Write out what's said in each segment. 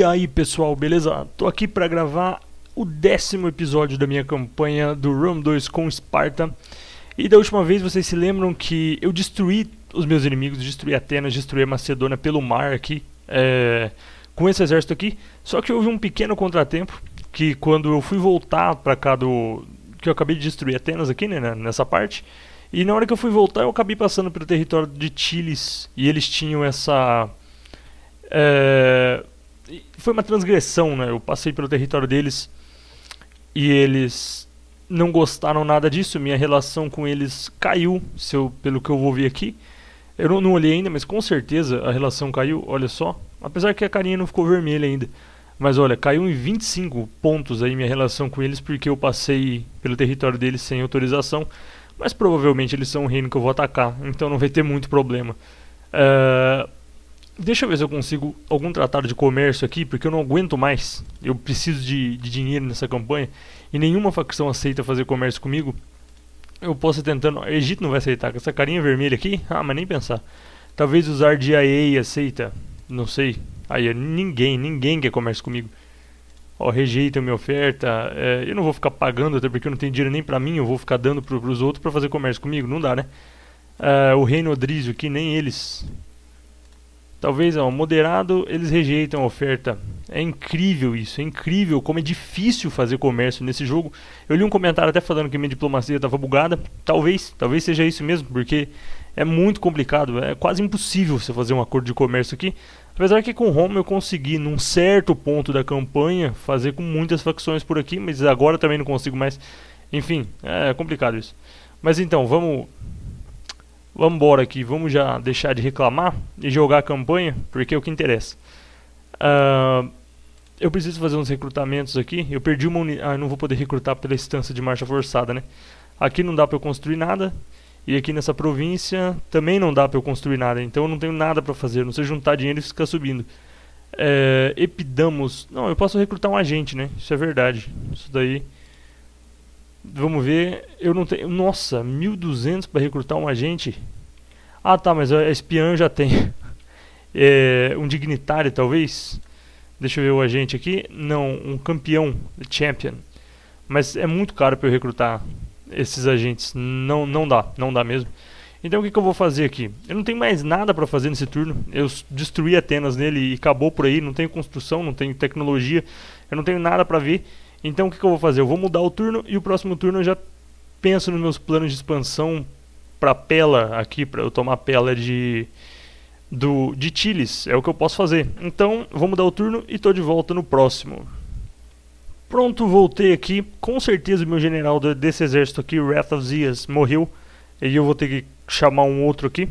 E aí pessoal, beleza? Tô aqui para gravar o décimo episódio da minha campanha do Rome 2 com Esparta. E da última vez vocês se lembram que eu destruí os meus inimigos, destruí Atenas, destruí a Macedônia pelo mar aqui, é, com esse exército aqui. Só que houve um pequeno contratempo, que quando eu fui voltar para cá do... que eu acabei de destruir Atenas aqui, né, nessa parte... E na hora que eu fui voltar, eu acabei passando pelo território de Chiles e eles tinham essa. É, foi uma transgressão, né? Eu passei pelo território deles e eles não gostaram nada disso. Minha relação com eles caiu, se eu, pelo que eu vou ver aqui. Eu não, não olhei ainda, mas com certeza a relação caiu. Olha só, apesar que a carinha não ficou vermelha ainda. Mas olha, caiu em 25 pontos aí minha relação com eles porque eu passei pelo território deles sem autorização. Mas provavelmente eles são um reino que eu vou atacar, então não vai ter muito problema. Uh, deixa eu ver se eu consigo algum tratado de comércio aqui, porque eu não aguento mais. Eu preciso de, de dinheiro nessa campanha e nenhuma facção aceita fazer comércio comigo. Eu posso tentando. O Egito não vai aceitar, com essa carinha vermelha aqui? Ah, mas nem pensar. Talvez usar DIA aceita. Não sei. Aí ninguém, ninguém quer comércio comigo ó, rejeitam minha oferta, é, eu não vou ficar pagando, até porque eu não tenho dinheiro nem para mim, eu vou ficar dando para os outros para fazer comércio comigo, não dá, né? É, o reino Odrísio aqui, nem eles. Talvez, ó, moderado, eles rejeitam a oferta. É incrível isso, é incrível como é difícil fazer comércio nesse jogo. Eu li um comentário até falando que minha diplomacia estava bugada. Talvez, talvez seja isso mesmo, porque é muito complicado, é quase impossível você fazer um acordo de comércio aqui. Apesar que com Roma eu consegui, num certo ponto da campanha, fazer com muitas facções por aqui, mas agora também não consigo mais. Enfim, é complicado isso. Mas então, vamos. Vamos embora aqui, vamos já deixar de reclamar e jogar a campanha, porque é o que interessa. Uh, eu preciso fazer uns recrutamentos aqui. Eu perdi uma unidade. Ah, não vou poder recrutar pela instância de marcha forçada, né? Aqui não dá para eu construir nada. E aqui nessa província também não dá para eu construir nada, então eu não tenho nada para fazer, não sei juntar dinheiro e ficar subindo. É, Epidamos, não, eu posso recrutar um agente, né? Isso é verdade. Isso daí. Vamos ver, eu não tenho. Nossa, 1200 para recrutar um agente? Ah, tá, mas a espiã já tem. É, um dignitário, talvez? Deixa eu ver o agente aqui. Não, um campeão, champion. Mas é muito caro para eu recrutar esses agentes. Não, não dá, não dá mesmo. Então o que, que eu vou fazer aqui? Eu não tenho mais nada para fazer nesse turno. Eu destruí Atenas nele e acabou por aí. Não tenho construção, não tenho tecnologia. Eu não tenho nada para ver. Então o que, que eu vou fazer? Eu vou mudar o turno e o próximo turno eu já penso nos meus planos de expansão para Pela aqui, para eu tomar Pela de do de Chiles. É o que eu posso fazer. Então vou mudar o turno e estou de volta no próximo. Pronto, voltei aqui. Com certeza o meu general desse exército aqui, Wrath of Zias, morreu. E eu vou ter que chamar um outro aqui.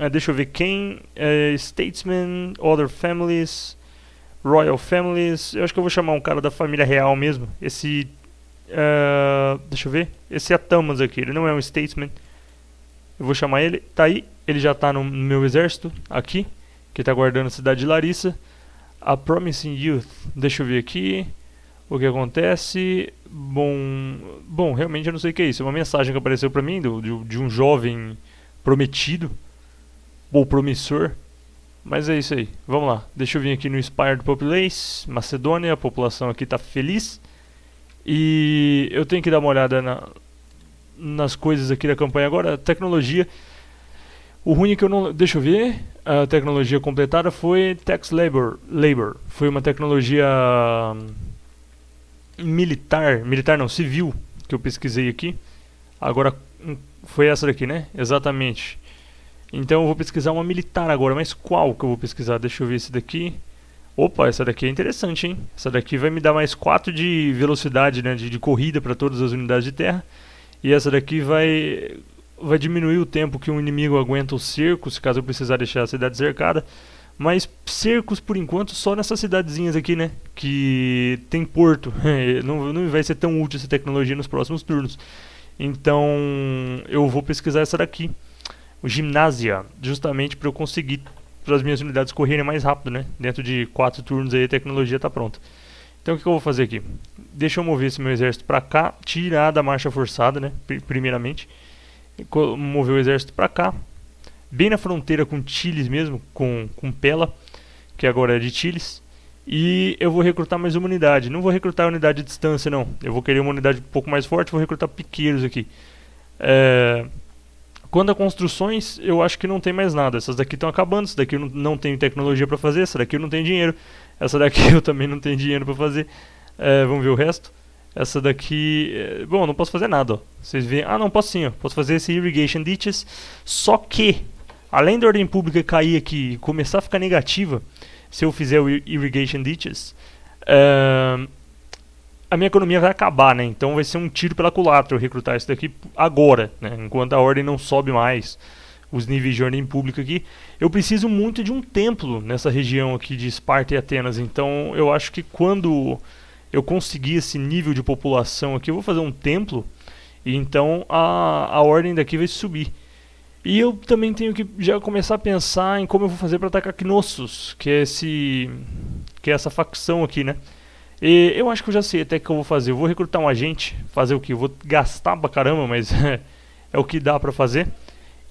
Uh, deixa eu ver quem. Uh, Statesman, Other Families, Royal Families. Eu acho que eu vou chamar um cara da família real mesmo. Esse. Uh, deixa eu ver. Esse é Atamas aqui. Ele não é um Statesman. Eu vou chamar ele. Tá aí. Ele já tá no, meu exército. Aqui. Que tá guardando a cidade de Larissa. A Promising Youth. Deixa eu ver aqui. O que acontece? Bom, bom, realmente eu não sei o que é isso. É uma mensagem que apareceu para mim do, de, de um jovem prometido ou promissor. Mas é isso aí. Vamos lá. Deixa eu vir aqui no Inspired Populace, Macedônia. A população aqui está feliz. E eu tenho que dar uma olhada na, nas coisas aqui da campanha agora. Tecnologia. O ruim é que eu não. Deixa eu ver. A tecnologia completada foi Tax Labor. Labor. Foi uma tecnologia militar, militar não, civil, que eu pesquisei aqui. Agora hum, foi essa daqui, né? Exatamente. Então eu vou pesquisar uma militar agora, mas qual que eu vou pesquisar? Deixa eu ver esse daqui. Opa, essa daqui é interessante, hein? Essa daqui vai me dar mais 4 de velocidade, né, de, de corrida para todas as unidades de terra. E essa daqui vai vai diminuir o tempo que um inimigo aguenta o cerco, se caso eu precisar deixar a cidade cercada. Mas cercos, por enquanto, só nessas cidadezinhas aqui, né? Que tem porto. não, não vai ser tão útil essa tecnologia nos próximos turnos. Então, eu vou pesquisar essa daqui. O Gimnasia, justamente para eu conseguir para as minhas unidades correrem mais rápido, né? Dentro de quatro turnos aí a tecnologia está pronta. Então o que, que, eu vou fazer aqui? Deixa eu mover esse meu exército para cá, tirar da marcha forçada, né? Primeiramente, mover o exército para cá, bem na fronteira com Chiles mesmo, com, com Pela, que agora é de Chiles. E eu vou recrutar mais uma unidade. Não vou recrutar unidade de distância, não. Eu vou querer uma unidade um pouco mais forte, vou recrutar piqueiros aqui. É... Quanto a construções, eu acho que não tem mais nada. Essas daqui estão acabando, essa daqui eu não, não tenho tecnologia para fazer, essa daqui eu não tenho dinheiro. Essa daqui eu também não tenho dinheiro para fazer. É, vamos ver o resto. Essa daqui, é, bom, não posso fazer nada, ó. Vocês veem, ah, não posso sim, ó. Posso fazer esse irrigation ditches, só que além da ordem pública cair aqui e começar a ficar negativa, se eu fizer o irrigation ditches, uh, a minha economia vai acabar, né? Então vai ser um tiro pela culatra eu recrutar isso daqui agora, né? Enquanto a ordem não sobe mais os níveis de ordem pública aqui. Eu preciso muito de um templo nessa região aqui de Esparta e Atenas. Então eu acho que quando eu conseguir esse nível de população aqui, eu vou fazer um templo e então a, a ordem daqui vai subir. E eu também tenho que já começar a pensar em como eu vou fazer para atacar Knossos, que é esse que é essa facção aqui, né? E eu acho que eu já sei até que eu vou fazer. Eu vou recrutar um agente, fazer o que? Vou gastar pra caramba, mas é o que dá pra fazer.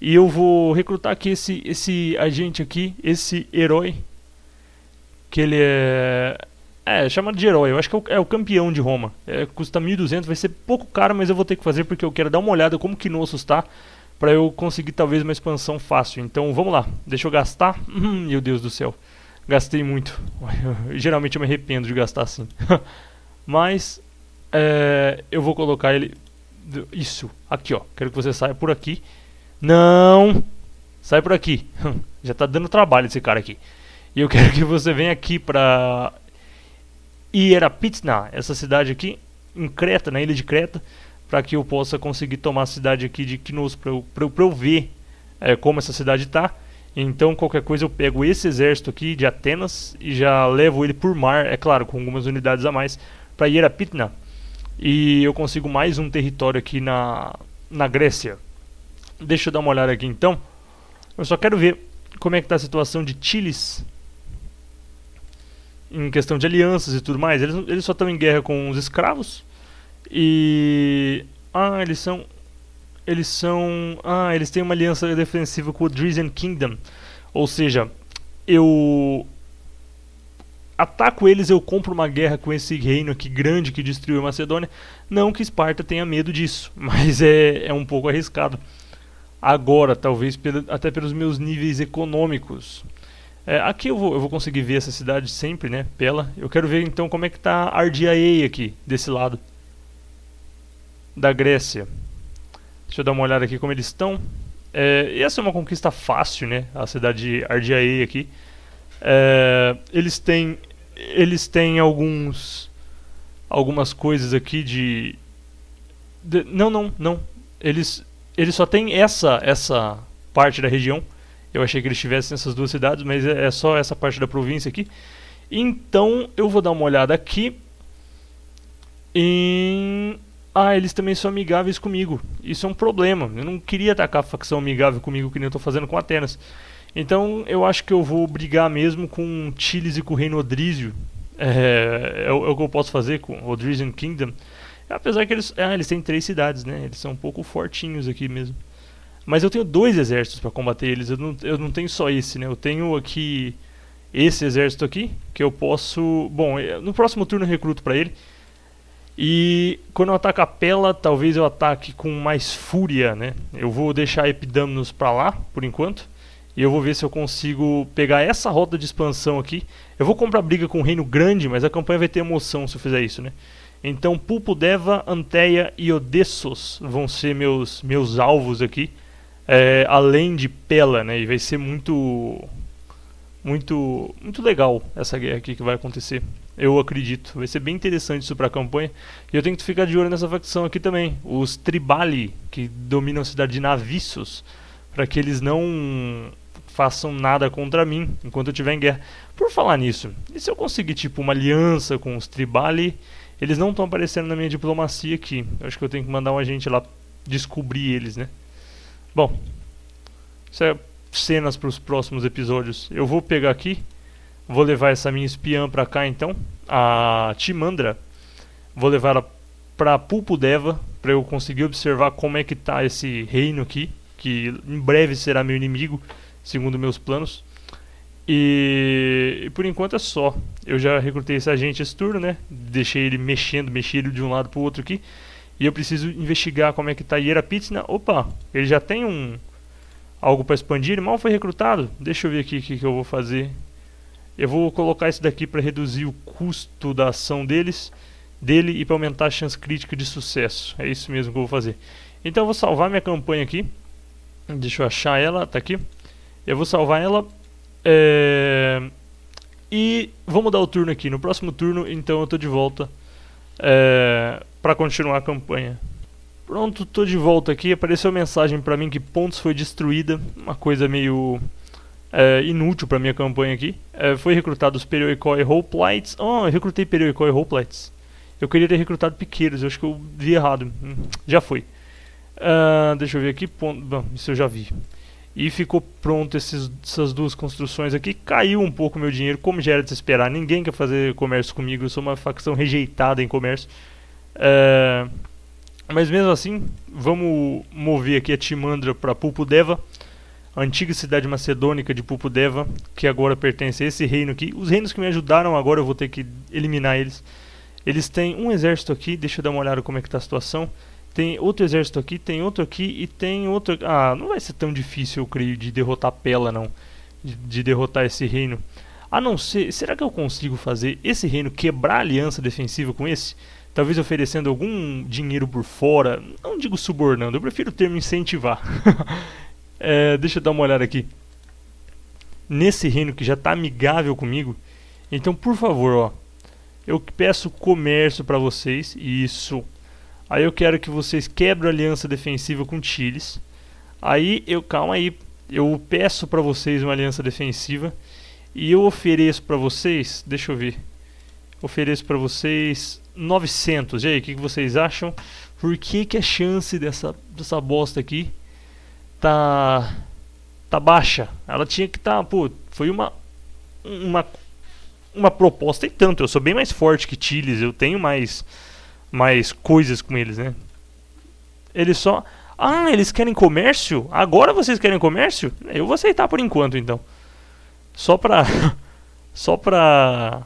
E eu vou recrutar aqui esse, esse agente aqui, esse herói. Que ele é. É, chama de herói. Eu acho que é o, é campeão de Roma. É, custa 1.200, vai ser pouco caro, mas eu vou ter que fazer porque eu quero dar uma olhada como que Knossos está para eu conseguir talvez uma expansão fácil. Então vamos lá, deixa eu gastar. Hum, meu Deus do céu, gastei muito. geralmente eu me arrependo de gastar assim. Mas é, eu vou colocar ele. Isso, aqui ó. Quero que você saia por aqui. Não! Sai por aqui. Já tá dando trabalho esse cara aqui. E eu quero que você venha aqui pra Hierapitna, essa cidade aqui, em Creta, na ilha de Creta para que eu possa conseguir tomar a cidade aqui de Knos, para eu, eu, eu ver é, como essa cidade está. Então, qualquer coisa, eu pego esse exército aqui de Atenas e já levo ele por mar, é claro, com algumas unidades a mais, para Hierapitna. E eu consigo mais um território aqui na, na Grécia. Deixa eu dar uma olhada aqui então. Eu só quero ver como é que está a situação de Chiles em questão de alianças e tudo mais. Eles, eles só estão em guerra com os escravos. E. Ah, eles são. Eles são. Ah, eles têm uma aliança defensiva com o Drizen Kingdom. Ou seja, eu. Ataco eles, eu compro uma guerra com esse reino aqui grande que destruiu a Macedônia. Não que Esparta tenha medo disso, mas é, é um pouco arriscado. Agora, talvez pelo, até pelos meus níveis econômicos. É, aqui eu vou, eu vou conseguir ver essa cidade sempre, né? Pela. Eu quero ver então como é que tá Ardiaei aqui, desse lado da Grécia. Deixa eu dar uma olhada aqui como eles estão. É, essa é uma conquista fácil, né? A cidade de Ardiaei aqui. É, eles têm eles têm alguns algumas coisas aqui de, de, não não não eles eles só têm essa essa parte da região eu achei que eles tivessem essas duas cidades mas é, é só essa parte da província aqui então eu vou dar uma olhada aqui em ah, eles também são amigáveis comigo. Isso é um problema. Eu não queria atacar a facção amigável comigo que nem eu estou fazendo com Atenas. Então eu acho que eu vou brigar mesmo com Chiles e com o Reino Odrísio. É, é, é, o que eu posso fazer com Odrisian Kingdom. Apesar que eles, ah, eles têm três cidades, né? Eles são um pouco fortinhos aqui mesmo. Mas eu tenho dois exércitos para combater eles. Eu não, eu não tenho só esse, né? Eu tenho aqui esse exército aqui que eu posso. Bom, no próximo turno eu recruto para ele. E quando eu ataco a Pela, talvez eu ataque com mais fúria, né? Eu vou deixar Epidamnos para lá, por enquanto. E eu vou ver se eu consigo pegar essa rota de expansão aqui. Eu vou comprar briga com um reino grande, mas a campanha vai ter emoção se eu fizer isso, né? Então Pulpo Deva, Anteia e Odessos vão ser meus, meus alvos aqui. É, além de Pela, né? E vai ser muito muito muito legal essa guerra aqui que vai acontecer. Eu acredito. Vai ser bem interessante isso para a campanha. E eu tenho que ficar de olho nessa facção aqui também. Os Tribali, que dominam a cidade de Navissos. Para que eles não façam nada contra mim enquanto eu estiver em guerra. Por falar nisso, e se eu conseguir tipo uma aliança com os Tribali? Eles não estão aparecendo na minha diplomacia aqui. Eu acho que eu tenho que mandar um agente lá descobrir eles, né? Bom, isso é cenas para os próximos episódios. Eu vou pegar aqui, vou levar essa minha espiã para cá então, a Timandra. Vou levar ela para Pulpudeva para eu conseguir observar como é que está esse reino aqui, que em breve será meu inimigo, segundo meus planos. E E, por enquanto é só. Eu já recrutei esse agente esse turno, né? Deixei ele mexendo, mexi ele de um lado para o outro aqui. E eu preciso investigar como é que tá Hierapitna. Opa, ele já tem um algo para expandir, ele mal foi recrutado. Deixa eu ver aqui o que, que eu vou fazer. Eu vou colocar esse daqui para reduzir o custo da ação deles, dele e para aumentar a chance crítica de sucesso. É isso mesmo que eu vou fazer. Então eu vou salvar minha campanha aqui. Deixa eu achar ela, tá aqui. Eu vou salvar ela. É... E vou mudar o turno aqui. No próximo turno, então eu tô de volta é... para continuar a campanha. Pronto, tô de volta aqui. Apareceu mensagem para mim que pontos foi destruída, uma coisa meio é, inútil para minha campanha aqui. É, foi recrutado os Perioikoi Hoplites. Oh, eu recrutei Perioikoi Hoplites. Eu queria ter recrutado Piqueiros, eu acho que eu vi errado. Hum, já foi. Uh, deixa eu ver aqui. Bom, isso eu já vi. E ficou pronto esses, essas duas construções aqui. Caiu um pouco meu dinheiro, como já era de se esperar. Ninguém quer fazer comércio comigo. Eu sou uma facção rejeitada em comércio. Uh, mas mesmo assim, vamos mover aqui a Timandra para Pulpudeva, a antiga cidade macedônica de Pulpudeva, que agora pertence a esse reino aqui. Os reinos que me ajudaram agora eu vou ter que eliminar eles. Eles têm um exército aqui, deixa eu dar uma olhada como é que está a situação. Tem outro exército aqui, tem outro aqui e tem outro... Ah, não vai ser tão difícil, eu creio, de derrotar Pela, não. De, de derrotar esse reino. A não ser... Será que eu consigo fazer esse reino quebrar a aliança defensiva com esse? talvez oferecendo algum dinheiro por fora. Não digo subornando, eu prefiro o termo incentivar. é, deixa eu dar uma olhada aqui. Nesse reino que já está amigável comigo, então por favor, ó, eu peço comércio para vocês. Isso. Aí eu quero que vocês quebrem a aliança defensiva com Chiles. Aí eu, calma aí, eu peço para vocês uma aliança defensiva e eu ofereço para vocês, deixa eu ver. Ofereço para vocês 900. E aí, o que, que, vocês acham? Por que, que a chance dessa, dessa bosta aqui tá tá baixa? Ela tinha que estar, tá, pô, foi uma uma uma proposta e tanto. Eu sou bem mais forte que Chiles, eu tenho mais mais coisas com eles, né? Eles só Ah, eles querem comércio? Agora vocês querem comércio? Eu vou aceitar por enquanto, então. Só pra só pra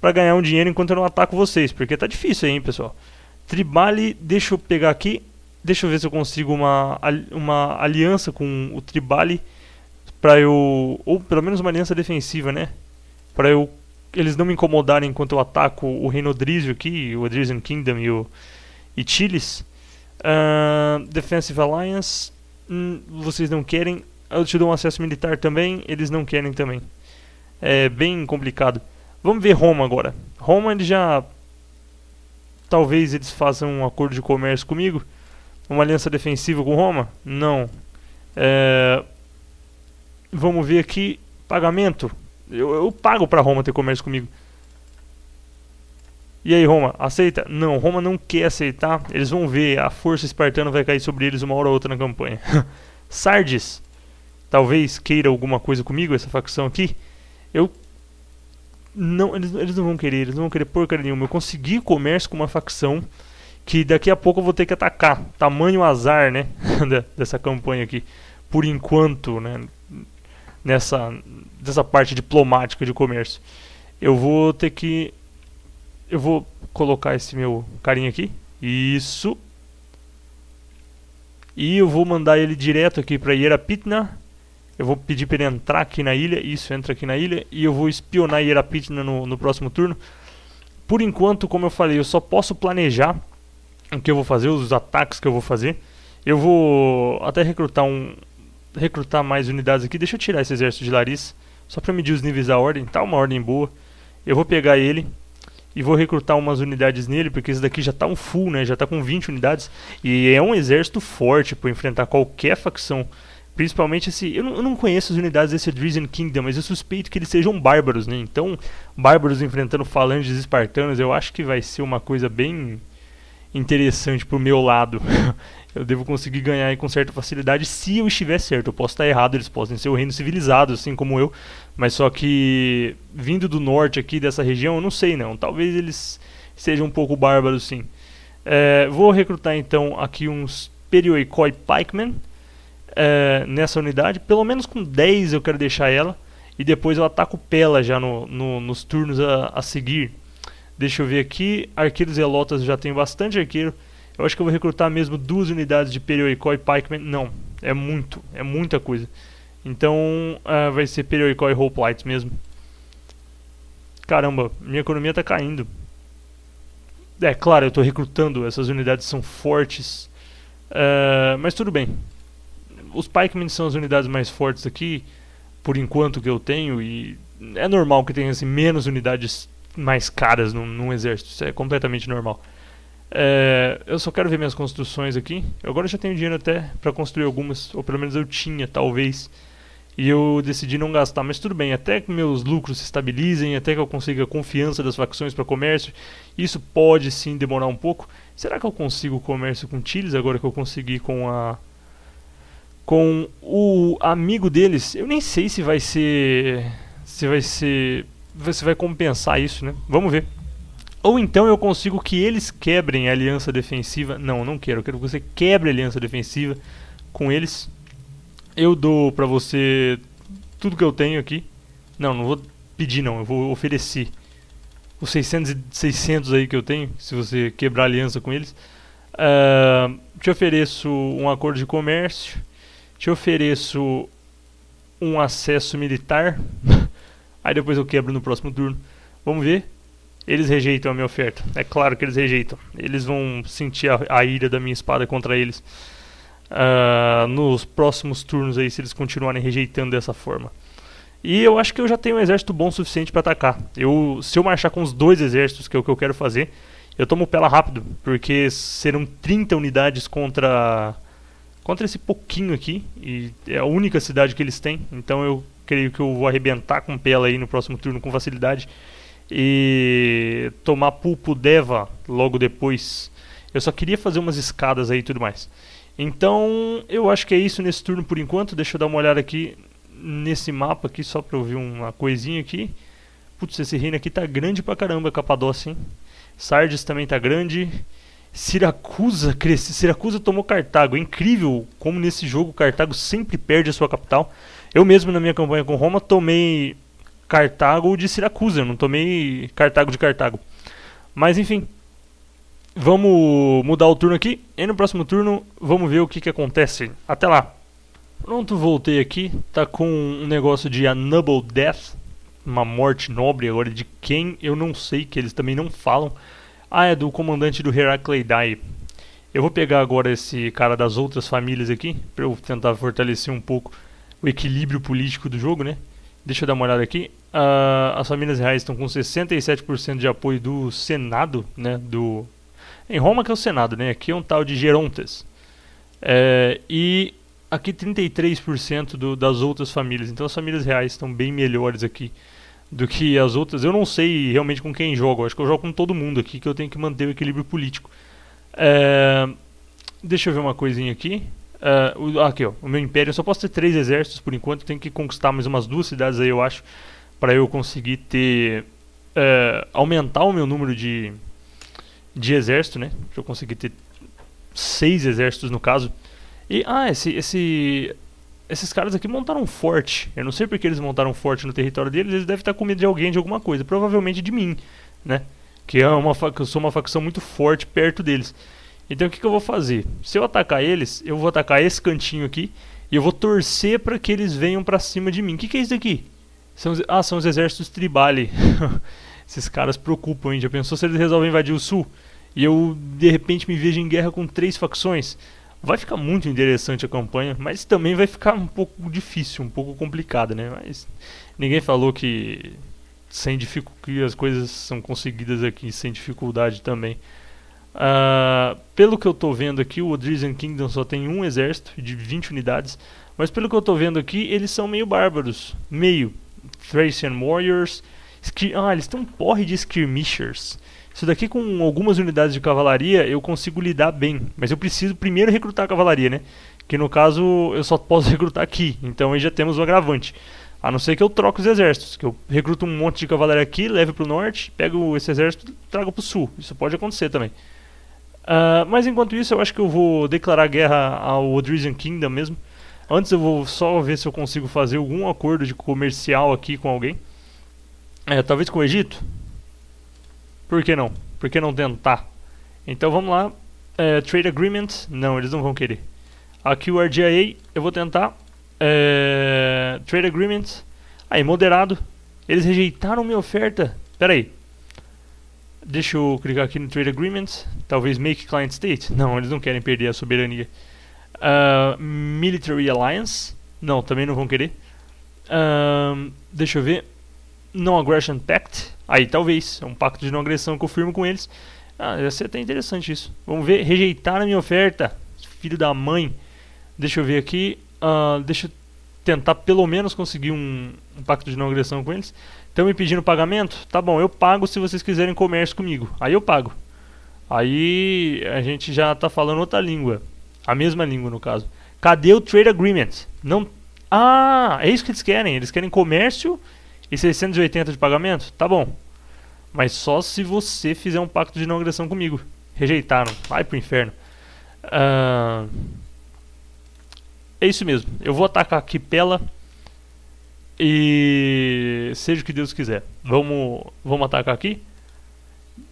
para ganhar um dinheiro enquanto eu não ataco vocês, porque tá difícil aí, hein, pessoal. Tribali, deixa eu pegar aqui, deixa eu ver se eu consigo uma, uma aliança com o Tribali para eu ou pelo menos uma aliança defensiva, né? Para eu eles não me incomodarem enquanto eu ataco o Reino Odrizio aqui, o Odrisian Kingdom e o e Chiles. Uh, Defensive Alliance, hum, vocês não querem. Eu te dou um acesso militar também, eles não querem também. É bem complicado. Vamos ver Roma agora. Roma ele já talvez eles façam um acordo de comércio comigo. Uma aliança defensiva com Roma? Não. É... Vamos ver aqui pagamento. Eu, eu pago para Roma ter comércio comigo. E aí, Roma, aceita? Não, Roma não quer aceitar. Eles vão ver, a força espartana vai cair sobre eles uma hora ou outra na campanha. Sardes, talvez queira alguma coisa comigo, essa facção aqui. Eu não, eles, eles não vão querer, eles não vão querer porcaria nenhuma. Eu consegui comércio com uma facção que daqui a pouco eu vou ter que atacar. Tamanho azar, né? dessa campanha aqui. Por enquanto, né? Nessa, dessa parte diplomática de comércio. Eu vou ter que. Eu vou colocar esse meu carinha aqui. Isso. E eu vou mandar ele direto aqui para Hierapitna eu vou pedir para ele entrar aqui na ilha. Isso, entra aqui na ilha. E eu vou espionar Hierapitna no, no próximo turno. Por enquanto, como eu falei, eu só posso planejar o que eu vou fazer, os ataques que eu vou fazer. Eu vou até recrutar um recrutar mais unidades aqui. Deixa eu tirar esse exército de Larissa, só para medir os níveis da ordem. Tá uma ordem boa. Eu vou pegar ele e vou recrutar umas unidades nele, porque esse daqui já tá um full, né? Já tá com 20 unidades e é um exército forte para enfrentar qualquer facção Principalmente esse. Eu não, eu não conheço as unidades desse Drizen Kingdom, mas eu suspeito que eles sejam bárbaros, né? Então, bárbaros enfrentando falanges espartanos, eu acho que vai ser uma coisa bem interessante pro meu lado. eu devo conseguir ganhar aí com certa facilidade se eu estiver certo. Eu posso estar errado, eles podem ser o reino civilizado, assim como eu. Mas só que vindo do norte aqui dessa região, eu não sei não. Talvez eles sejam um pouco bárbaros, sim. É, vou recrutar então aqui uns Perioikoi Pikemen é, nessa unidade. Pelo menos com 10 eu quero deixar ela. e depois eu ataco Pela já no, no, nos turnos a, a, seguir. Deixa eu ver aqui, arqueiros elotas já tenho bastante arqueiro. Eu acho que eu vou recrutar mesmo duas unidades de Perioicó e Pikeman. Não, é muito, é muita coisa. Então uh, vai ser Perioicó e Hoplites mesmo. Caramba, minha economia está caindo. É claro, eu estou recrutando, essas unidades são fortes. Uh, mas tudo bem. Os Pikemen são as unidades mais fortes aqui por enquanto que eu tenho e é normal que tenha assim, menos unidades mais caras num, num exército, isso é completamente normal. É, eu só quero ver minhas construções aqui. Eu agora já tenho dinheiro até para construir algumas, ou pelo menos eu tinha, talvez. E eu decidi não gastar, mas tudo bem, até que meus lucros se estabilizem, até que eu consiga a confiança das facções para comércio, isso pode sim demorar um pouco. Será que eu consigo comércio com Chiles agora que eu consegui com a com o amigo deles. Eu nem sei se vai ser se vai ser você vai compensar isso, né? Vamos ver. Ou então eu consigo que eles quebrem a aliança defensiva. Não, não quero. Eu quero que você quebre a aliança defensiva com eles. Eu dou pra você tudo que eu tenho aqui. Não, não vou pedir não, eu vou oferecer. Os 600, 600 aí que eu tenho, se você quebrar a aliança com eles. Uh, te ofereço um acordo de comércio te ofereço um acesso militar, aí depois eu quebro no próximo turno. Vamos ver. Eles rejeitam a minha oferta. É claro que eles rejeitam. Eles vão sentir a, a ira da minha espada contra eles. Uh, nos próximos turnos aí, se eles continuarem rejeitando dessa forma. E eu acho que eu já tenho um exército bom o suficiente para atacar. Eu, se eu marchar com os dois exércitos, que é o que eu quero fazer, eu tomo pela rápido, porque serão 30 unidades contra contra esse pouquinho aqui, e é a única cidade que eles têm, então eu creio que eu vou arrebentar com Pela aí no próximo turno com facilidade e tomar Pulpo Deva logo depois. Eu só queria fazer umas escadas aí e tudo mais. Então, eu acho que é isso nesse turno por enquanto. Deixa eu dar uma olhada aqui nesse mapa aqui só para eu ver uma coisinha aqui. Putz, esse reino aqui tá grande pra caramba, Capadócia, hein? Sardes também tá grande. Siracusa cresce, Siracusa tomou Cartago. É incrível como nesse jogo Cartago sempre perde a sua capital. Eu mesmo na minha campanha com Roma tomei Cartago de Siracusa, não tomei Cartago de Cartago. Mas enfim, vamos mudar o turno aqui e no próximo turno vamos ver o que, que acontece. Até lá. Pronto, voltei aqui. Tá com um negócio de a Noble Death, uma morte nobre agora de quem eu não sei, que eles também não falam. Ah, é do comandante do Heracleidai. Eu vou pegar agora esse cara das outras famílias aqui, para eu tentar fortalecer um pouco o equilíbrio político do jogo, né? Deixa eu dar uma olhada aqui. Uh, as famílias reais estão com 67% de apoio do Senado, né? Do... Em Roma que é o Senado, né? Aqui é um tal de Gerontes. É, e aqui 33% do, das outras famílias. Então as famílias reais estão bem melhores aqui do que as outras. Eu não sei realmente com quem jogo. Acho que eu jogo com todo mundo aqui, que eu tenho que manter o equilíbrio político. É, deixa eu ver uma coisinha aqui. O, aqui, ó, o meu império. Eu só posso ter três exércitos por enquanto. Tenho que conquistar mais umas duas cidades aí, eu acho, para eu conseguir ter é, aumentar o meu número de de exército, né? Para eu conseguir ter seis exércitos no caso. E ah, esse esse esses caras aqui montaram um forte. Eu não sei porque eles montaram um forte no território deles. Eles devem estar com medo de alguém, de alguma coisa. Provavelmente de mim, né? Que é uma que eu sou uma facção muito forte perto deles. Então o que, que eu vou fazer? Se eu atacar eles, eu vou atacar esse cantinho aqui e eu vou torcer para que eles venham para cima de mim. O que, que é isso aqui? São ah, são os exércitos tribali. Esses caras preocupam, hein? Já pensou se eles resolvem invadir o sul? E eu de repente me vejo em guerra com três facções? Vai ficar muito interessante a campanha, mas também vai ficar um pouco difícil, um pouco complicada, né? Mas ninguém falou que sem que as coisas são conseguidas aqui sem dificuldade também. Uh, pelo que eu estou vendo aqui, o Odrisian Kingdom só tem um exército de 20 unidades, mas pelo que eu estou vendo aqui, eles são meio bárbaros, meio Thracian Warriors. Ah, eles têm um porre de skirmishers. Isso daqui com algumas unidades de cavalaria eu consigo lidar bem, mas eu preciso primeiro recrutar a cavalaria, né? Que no caso eu só posso recrutar aqui, então aí já temos um agravante. A não ser que eu troque os exércitos, que eu recruto um monte de cavalaria aqui, leve para o norte, pego esse exército e trago para o sul. Isso pode acontecer também. Uh, mas enquanto isso, eu acho que eu vou declarar guerra ao Odrisian Kingdom mesmo. Antes eu vou só ver se eu consigo fazer algum acordo de comercial aqui com alguém. É, talvez com o Egito? Por que não? Por que não tentar? Então vamos lá. É, trade Agreement. Não, eles não vão querer. Aqui o RGA, eu vou tentar. É, trade Agreement. Aí, moderado. Eles rejeitaram minha oferta. Pera aí. Deixa eu clicar aqui no Trade Agreement. Talvez Make Client State. Não, eles não querem perder a soberania. Uh, Military Alliance. Não, também não vão querer. Uh, deixa eu ver. Non-Aggression Pact. Aí, talvez. É um pacto de não agressão que eu firmo com eles. Ah, ia ser até interessante isso. Vamos ver. Rejeitar a minha oferta. Filho da mãe. Deixa eu ver aqui. Uh, deixa eu tentar pelo menos conseguir um, um pacto de não agressão com eles. Estão me pedindo pagamento? Tá bom, eu pago se vocês quiserem comércio comigo. Aí eu pago. Aí a gente já está falando outra língua. A mesma língua, no caso. Cadê o Trade Agreement? Não. Ah, é isso que eles querem. Eles querem comércio e 680 de pagamento? Tá bom. Mas só se você fizer um pacto de não agressão comigo. Rejeitaram. Vai pro inferno. Uh... É isso mesmo. Eu vou atacar aqui Pela. E seja o que Deus quiser. Vamos, vamos atacar aqui.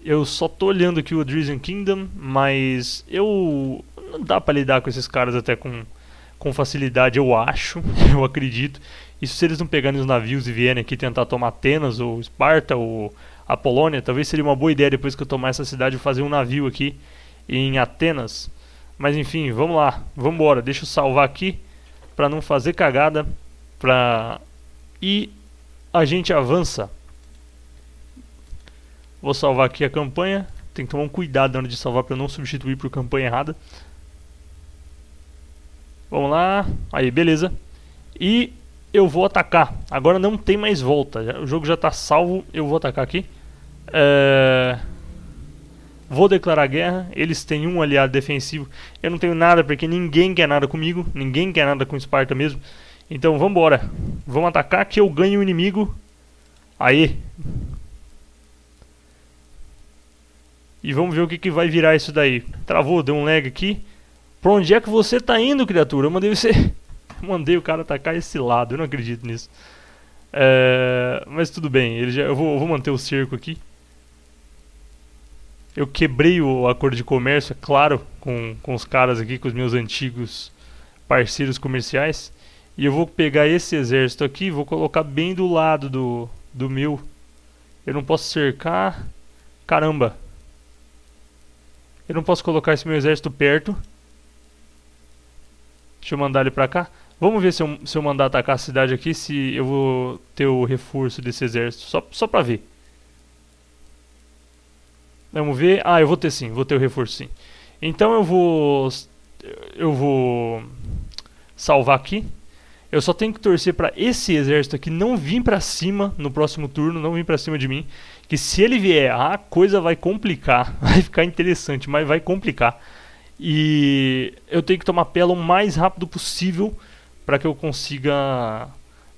Eu só tô olhando aqui o Drizen Kingdom, mas eu não dá para lidar com esses caras até com, com facilidade, eu acho, eu acredito. Isso se eles não pegarem os navios e vierem aqui tentar tomar Atenas ou Esparta ou a Polônia, talvez seria uma boa ideia depois que eu tomar essa cidade fazer um navio aqui em Atenas. Mas enfim, vamos lá, vamos embora. Deixa eu salvar aqui para não fazer cagada, para e a gente avança. Vou salvar aqui a campanha. Tem que tomar um cuidado na hora de salvar para não substituir por campanha errada. Vamos lá. Aí, beleza. E eu vou atacar. Agora não tem mais volta. O jogo já está salvo. Eu vou atacar aqui. É... Vou declarar guerra. Eles têm um aliado defensivo. Eu não tenho nada porque ninguém quer nada comigo. Ninguém quer nada com Esparta mesmo. Então vamos embora. Vamos atacar que eu ganho o inimigo. Aí. E vamos ver o que, que vai virar isso daí. Travou, deu um lag aqui. Pra onde é que você tá indo, criatura? Eu mandei você. mandei o cara atacar esse lado. Eu não acredito nisso. É... Mas tudo bem. Ele já... eu, vou, eu vou manter o cerco aqui. Eu quebrei o acordo de comércio, é claro, com, com os caras aqui, com os meus antigos parceiros comerciais. E eu vou pegar esse exército aqui vou colocar bem do lado do, do meu. Eu não posso cercar. Caramba. Eu não posso colocar esse meu exército perto. Deixa eu mandar ele pra cá. Vamos ver se eu, se eu mandar atacar a cidade aqui, se eu vou ter o reforço desse exército. Só, só pra ver. Vamos ver. Ah, eu vou ter sim, vou ter o reforço sim. Então eu vou... Eu vou salvar aqui. Eu só tenho que torcer para esse exército aqui não vir para cima no próximo turno, não vir para cima de mim. Que se ele vier, a coisa vai complicar. Vai ficar interessante, mas vai complicar. E eu tenho que tomar pela o mais rápido possível para que eu consiga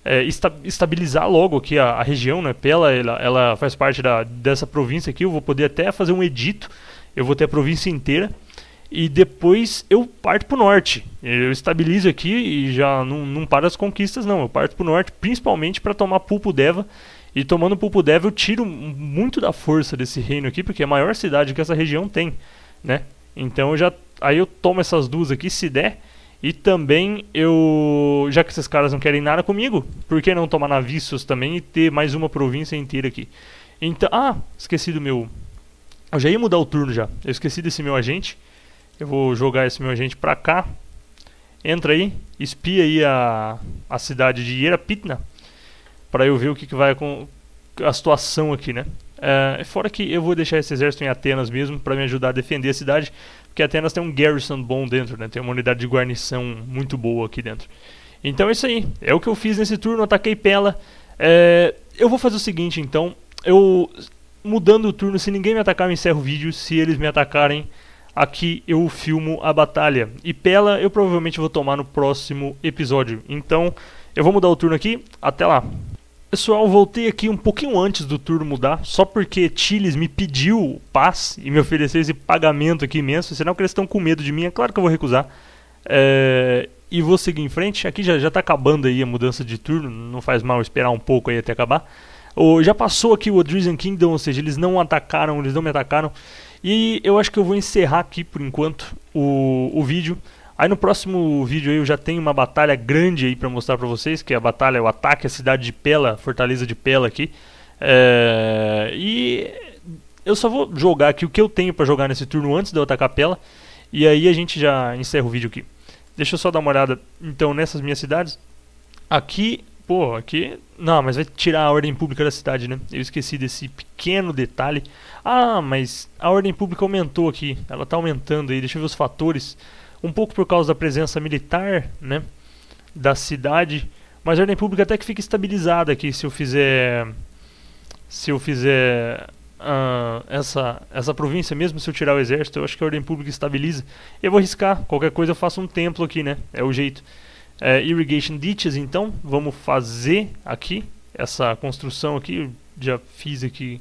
é, esta estabilizar logo aqui a, a, região, né? Pela, ela, ela faz parte da, dessa província aqui. Eu vou poder até fazer um edito. Eu vou ter a província inteira e depois eu parto para o norte. Eu estabilizo aqui e já não, não paro as conquistas, não. Eu parto para o norte, principalmente para tomar Pulpo Deva. E tomando Pulpo Deva eu tiro muito da força desse reino aqui, porque é a maior cidade que essa região tem, né? Então eu já aí eu tomo essas duas aqui se der. E também eu, já que esses caras não querem nada comigo, por que não tomar Navissos também e ter mais uma província inteira aqui? Então, ah, esqueci do meu. Eu já ia mudar o turno já. Eu esqueci desse meu agente. Eu vou jogar esse meu agente pra cá. Entra aí, espia aí a, a cidade de Ierapitna para eu ver o que, que vai com a situação aqui, né? É, fora que eu vou deixar esse exército em Atenas mesmo para me ajudar a defender a cidade, porque Atenas tem um garrison bom dentro, né? Tem uma unidade de guarnição muito boa aqui dentro. Então é isso aí, é o que eu fiz nesse turno, ataquei Pela. É, eu vou fazer o seguinte, então, eu mudando o turno, se ninguém me atacar, eu encerro o vídeo. Se eles me atacarem, aqui eu filmo a batalha. E Pela eu provavelmente vou tomar no próximo episódio. Então eu vou mudar o turno aqui, até lá. Pessoal, voltei aqui um pouquinho antes do turno mudar, só porque Chiles me pediu paz e me ofereceu esse pagamento aqui imenso, senão que eles estão com medo de mim, é claro que eu vou recusar. É... e vou seguir em frente. Aqui já, já tá acabando aí a mudança de turno, não faz mal esperar um pouco aí até acabar. O, já passou aqui o Adrian Kingdom, ou seja, eles não atacaram, eles não me atacaram. E eu acho que eu vou encerrar aqui por enquanto o, o vídeo. Aí no próximo vídeo eu já tenho uma batalha grande aí para mostrar para vocês, que é a batalha, o ataque à cidade de Pela, Fortaleza de Pela aqui. É, e eu só vou jogar aqui o que eu tenho para jogar nesse turno antes de eu atacar Pela. E aí a gente já encerra o vídeo aqui. Deixa eu só dar uma olhada então nessas minhas cidades. Aqui, pô, aqui... Não, mas vai tirar a ordem pública da cidade, né? Eu esqueci desse pequeno detalhe. Ah, mas a ordem pública aumentou aqui. Ela tá aumentando aí, deixa eu ver os fatores um pouco por causa da presença militar, né, da cidade, mas a ordem pública até que fica estabilizada aqui se eu fizer se eu fizer uh, essa essa província mesmo se eu tirar o exército, eu acho que a ordem pública estabiliza. Eu vou arriscar, qualquer coisa eu faço um templo aqui, né? É o jeito. É, irrigation ditches, então, vamos fazer aqui essa construção aqui, eu já fiz aqui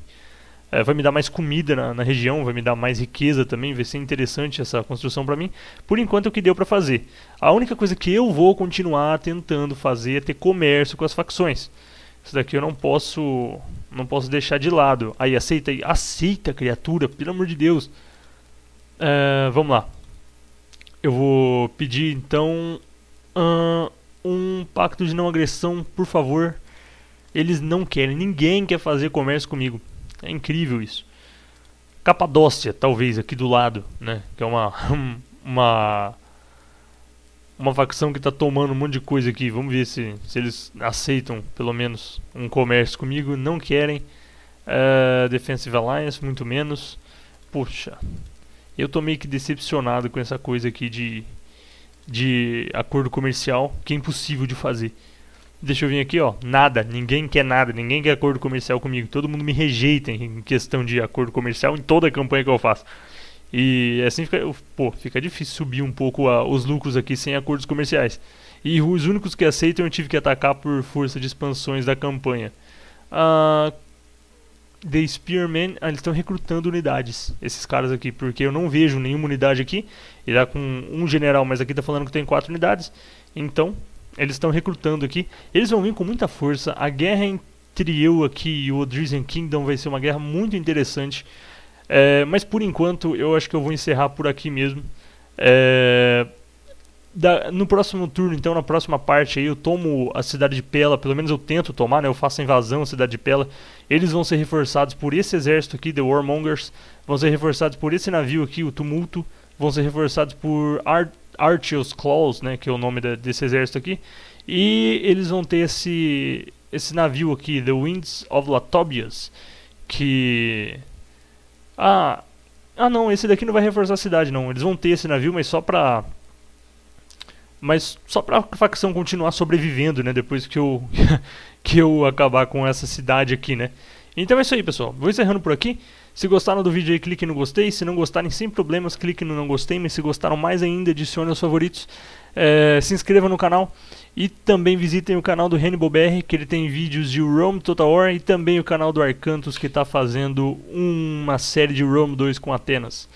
é, vai me dar mais comida na, na, região, vai me dar mais riqueza também, vai ser interessante essa construção para mim. Por enquanto é o que deu para fazer. A única coisa que eu vou continuar tentando fazer é ter comércio com as facções. Isso daqui eu não posso não posso deixar de lado. Aí aceita aí, aceita criatura, pelo amor de Deus. É, vamos lá. Eu vou pedir então um pacto de não agressão, por favor. Eles não querem, ninguém quer fazer comércio comigo. É incrível isso. Capadócia, talvez, aqui do lado, né? Que é uma. uma. Uma facção que está tomando um monte de coisa aqui. Vamos ver se, se eles aceitam, pelo menos, um comércio comigo. Não querem. Uh, Defensive Alliance, muito menos. Puxa. Eu tô meio que decepcionado com essa coisa aqui de. De acordo comercial, que é impossível de fazer. Deixa eu vir aqui, ó. Nada. Ninguém quer nada. Ninguém quer acordo comercial comigo. Todo mundo me rejeita em questão de acordo comercial em toda a campanha que eu faço. E assim fica, pô, fica difícil subir um pouco a, os lucros aqui sem acordos comerciais. E os únicos que aceitam eu tive que atacar por força de expansões da campanha. Uh, The Spearmen, ah, eles estão recrutando unidades, esses caras aqui, porque eu não vejo nenhuma unidade aqui. Ele tá com um general, mas aqui tá falando que tem quatro unidades. Então, eles estão recrutando aqui. Eles vão vir com muita força. A guerra entre eu aqui e o Drizen Kingdom vai ser uma guerra muito interessante. É, mas por enquanto eu acho que eu vou encerrar por aqui mesmo. É, da, no próximo turno, então, na próxima parte aí, eu tomo a cidade de Pela, pelo menos eu tento tomar, né? Eu faço a invasão à cidade de Pela. Eles vão ser reforçados por esse exército aqui, The Warmongers. Vão ser reforçados por esse navio aqui, o Tumulto. Vão ser reforçados por Art Archeos Claws, né, que é o nome de, desse exército aqui. E eles vão ter esse esse navio aqui, The Winds of Latobias, que ah, ah não, esse daqui não vai reforçar a cidade não. Eles vão ter esse navio, mas só pra mas só para a facção continuar sobrevivendo, né, depois que eu que eu acabar com essa cidade aqui, né? Então é isso aí, pessoal. Vou encerrando por aqui. Se gostaram do vídeo aí, clique no gostei. Se não gostarem, sem problemas, clique no não gostei. Mas se gostaram mais ainda, adicione aos favoritos. É, se inscreva no canal. E também visitem o canal do Hannibal BR, que ele tem vídeos de Rome Total War. E também o canal do Arcantos, que está fazendo uma série de Rome 2 com Atenas.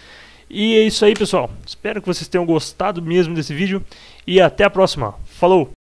E é isso aí, pessoal. Espero que vocês tenham gostado mesmo desse vídeo. E até a próxima. Falou!